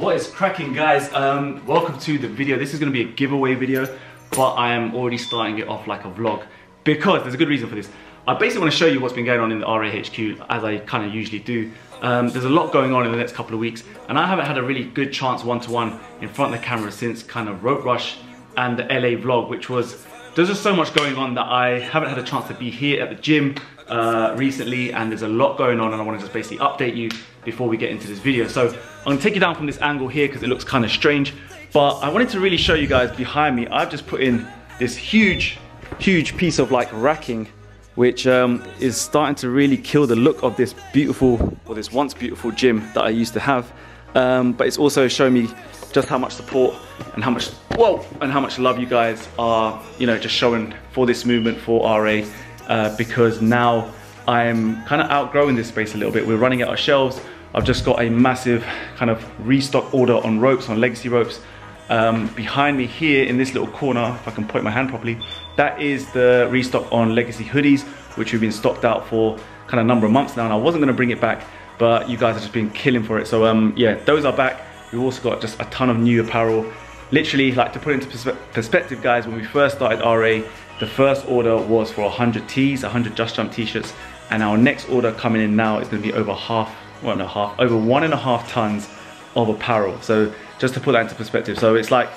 What is cracking guys? Um, welcome to the video. This is gonna be a giveaway video, but I am already starting it off like a vlog because there's a good reason for this. I basically wanna show you what's been going on in the RAHQ as I kind of usually do. Um, there's a lot going on in the next couple of weeks and I haven't had a really good chance one-to-one -one in front of the camera since kind of Rope Rush and the LA vlog, which was, there's just so much going on that I haven't had a chance to be here at the gym uh, recently and there's a lot going on and I want to just basically update you before we get into this video. So I'm to take you down from this angle here because it looks kind of strange, but I wanted to really show you guys behind me. I've just put in this huge, huge piece of like racking which um, is starting to really kill the look of this beautiful, or this once beautiful gym that I used to have. Um, but it's also showing me just how much support and how much, whoa, and how much love you guys are, you know, just showing for this movement for RA uh, because now I'm kind of outgrowing this space a little bit. We're running out of shelves. I've just got a massive kind of restock order on ropes, on legacy ropes. Um, behind me here in this little corner, if I can point my hand properly, that is the restock on legacy hoodies, which we've been stocked out for kind of a number of months now. And I wasn't gonna bring it back, but you guys have just been killing for it. So um, yeah, those are back. We've also got just a ton of new apparel. Literally, like to put into perspe perspective, guys, when we first started RA, the first order was for 100 tees, 100 Just Jump t-shirts, and our next order coming in now is gonna be over half, well not half, over one and a half tons of apparel. So just to put that into perspective. So it's like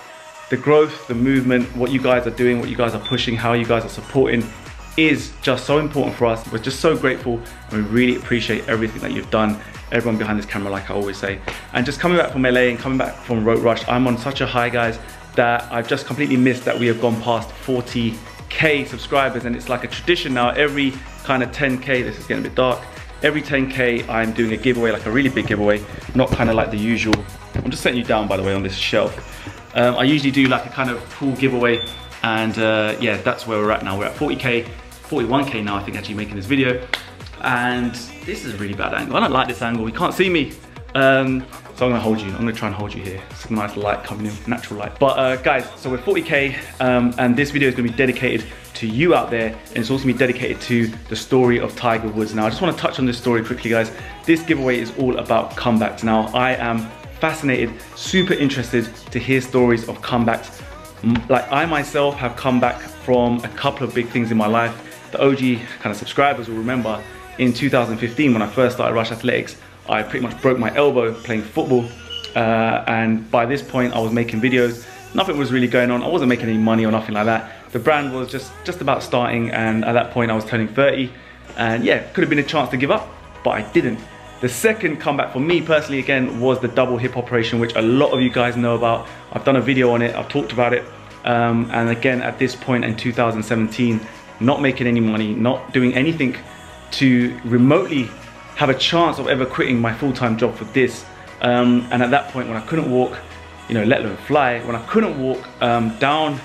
the growth, the movement, what you guys are doing, what you guys are pushing, how you guys are supporting is just so important for us. We're just so grateful and we really appreciate everything that you've done, everyone behind this camera, like I always say. And just coming back from LA and coming back from Rope Rush, I'm on such a high, guys, that I've just completely missed that we have gone past 40K subscribers. And it's like a tradition now, every kind of 10K, this is getting a bit dark, every 10K I'm doing a giveaway, like a really big giveaway, not kind of like the usual. I'm just setting you down, by the way, on this shelf. Um, I usually do like a kind of cool giveaway and uh, yeah, that's where we're at now. We're at 40K, 41K now, I think, actually making this video. And this is a really bad angle. I don't like this angle. You can't see me. Um, so I'm gonna hold you. I'm gonna try and hold you here. A nice light coming in, natural light. But uh, guys, so we're 40K um, and this video is gonna be dedicated to you out there and it's also gonna be dedicated to the story of Tiger Woods. Now I just wanna touch on this story quickly guys. This giveaway is all about comebacks. Now I am fascinated, super interested to hear stories of comebacks. Like I myself have come back from a couple of big things in my life. The OG kind of subscribers will remember in 2015 when I first started Rush Athletics, I pretty much broke my elbow playing football. Uh, and by this point I was making videos. Nothing was really going on. I wasn't making any money or nothing like that. The brand was just, just about starting and at that point I was turning 30. And yeah, could have been a chance to give up, but I didn't. The second comeback for me personally again was the double hip operation which a lot of you guys know about. I've done a video on it, I've talked about it. Um, and again at this point in 2017, not making any money, not doing anything to remotely have a chance of ever quitting my full-time job for this. Um, and at that point when I couldn't walk, you know, let alone fly, when I couldn't walk um, down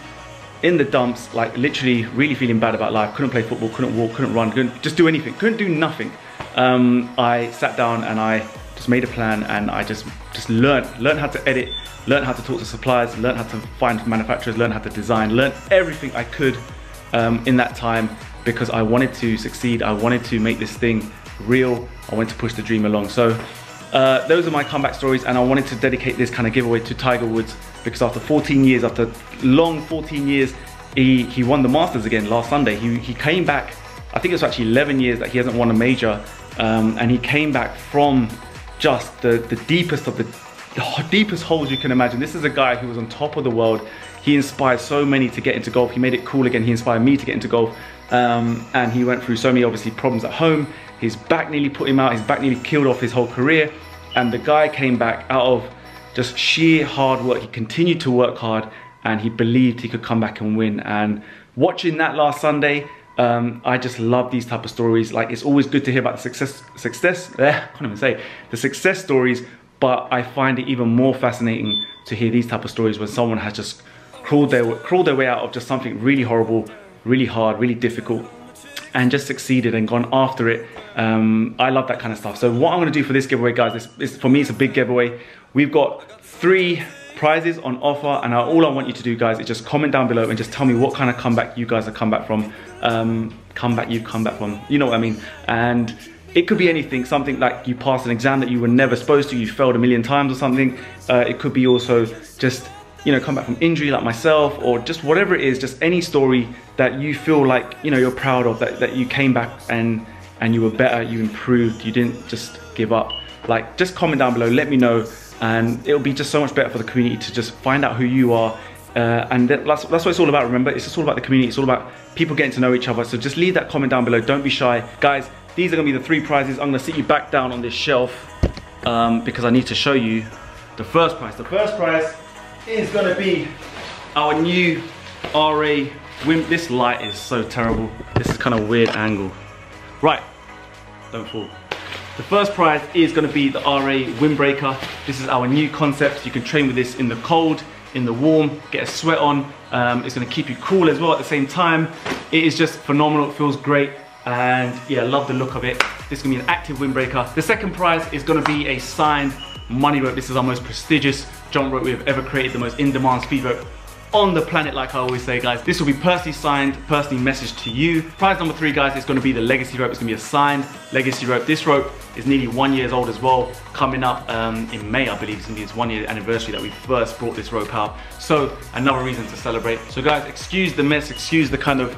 in the dumps, like literally really feeling bad about life, couldn't play football, couldn't walk, couldn't run, couldn't just do anything, couldn't do nothing um, I sat down and I just made a plan and I just just learned learned how to edit, learned how to talk to suppliers, learned how to find manufacturers, learned how to design, learned everything I could um, in that time because I wanted to succeed. I wanted to make this thing real. I wanted to push the dream along. So uh, those are my comeback stories and I wanted to dedicate this kind of giveaway to Tiger Woods because after 14 years, after long 14 years, he, he won the Masters again last Sunday. He, he came back, I think it was actually 11 years that he hasn't won a major um, and he came back from just the, the deepest of the, the deepest holes you can imagine. This is a guy who was on top of the world. He inspired so many to get into golf. He made it cool again. He inspired me to get into golf. Um, and he went through so many obviously problems at home. His back nearly put him out. His back nearly killed off his whole career. And the guy came back out of just sheer hard work. He continued to work hard and he believed he could come back and win. And watching that last Sunday, um, I just love these type of stories. Like it's always good to hear about the success, success, eh, I can't even say, the success stories, but I find it even more fascinating to hear these type of stories when someone has just crawled their, crawled their way out of just something really horrible, really hard, really difficult, and just succeeded and gone after it. Um, I love that kind of stuff. So what I'm gonna do for this giveaway, guys, this, for me, it's a big giveaway. We've got three prizes on offer and all I want you to do guys is just comment down below and just tell me what kind of comeback you guys have come back from um, comeback you've come back from you know what I mean and it could be anything, something like you passed an exam that you were never supposed to, you failed a million times or something. Uh, it could be also just, you know, come back from injury like myself or just whatever it is, just any story that you feel like, you know, you're proud of, that, that you came back and, and you were better, you improved, you didn't just give up. Like, just comment down below, let me know, and it'll be just so much better for the community to just find out who you are. Uh, and that's, that's what it's all about, remember? It's just all about the community, it's all about people getting to know each other. So just leave that comment down below, don't be shy. Guys, these are gonna be the three prizes. I'm gonna sit you back down on this shelf um, because I need to show you the first prize. The first prize is gonna be our new RA Wim. This light is so terrible. This is kind of weird angle. Right, don't fall. The first prize is gonna be the RA Windbreaker. This is our new concept. You can train with this in the cold, in the warm, get a sweat on. Um, it's gonna keep you cool as well at the same time. It is just phenomenal, it feels great and yeah, love the look of it. This is gonna be an active windbreaker. The second prize is gonna be a signed money rope. This is our most prestigious jump rope we've ever created, the most in-demand speed rope on the planet, like I always say, guys. This will be personally signed, personally messaged to you. Prize number three, guys, is gonna be the legacy rope. It's gonna be a signed legacy rope. This rope is nearly one years old as well. Coming up um, in May, I believe, it's gonna be its one year anniversary that we first brought this rope out. So another reason to celebrate. So guys, excuse the mess, excuse the kind of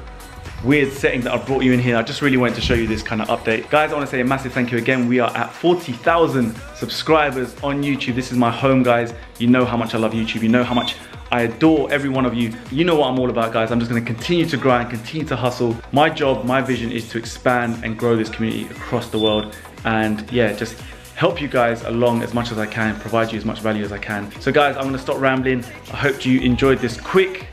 weird setting that I brought you in here. I just really wanted to show you this kind of update. Guys, I want to say a massive thank you again. We are at 40,000 subscribers on YouTube. This is my home, guys. You know how much I love YouTube. You know how much I adore every one of you. You know what I'm all about, guys. I'm just gonna continue to grind, continue to hustle. My job, my vision is to expand and grow this community across the world. And yeah, just help you guys along as much as I can, provide you as much value as I can. So guys, I'm gonna stop rambling. I hope you enjoyed this quick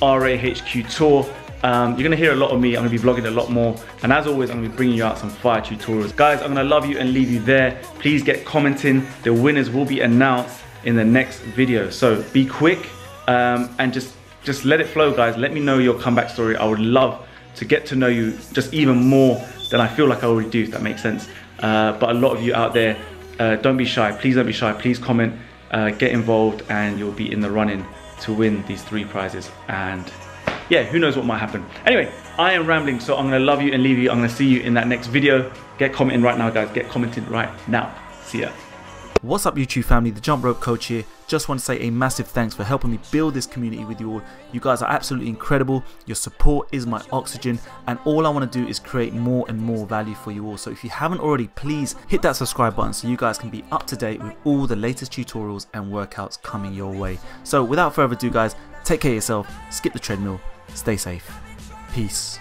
RAHQ tour. Um, you're gonna hear a lot of me, I'm gonna be vlogging a lot more. And as always, I'm gonna be bringing you out some fire tutorials. Guys, I'm gonna love you and leave you there. Please get commenting. The winners will be announced in the next video. So be quick um, and just, just let it flow, guys. Let me know your comeback story. I would love to get to know you just even more than I feel like I already do, if that makes sense. Uh, but a lot of you out there, uh, don't be shy. Please don't be shy. Please comment, uh, get involved, and you'll be in the running to win these three prizes. And yeah, who knows what might happen. Anyway, I am rambling, so I'm gonna love you and leave you. I'm gonna see you in that next video. Get commenting right now, guys. Get commenting right now. See ya. What's up YouTube family, the Jump Rope Coach here. Just want to say a massive thanks for helping me build this community with you all. You guys are absolutely incredible. Your support is my oxygen and all I want to do is create more and more value for you all. So if you haven't already, please hit that subscribe button so you guys can be up to date with all the latest tutorials and workouts coming your way. So without further ado guys, take care of yourself, skip the treadmill, stay safe. Peace.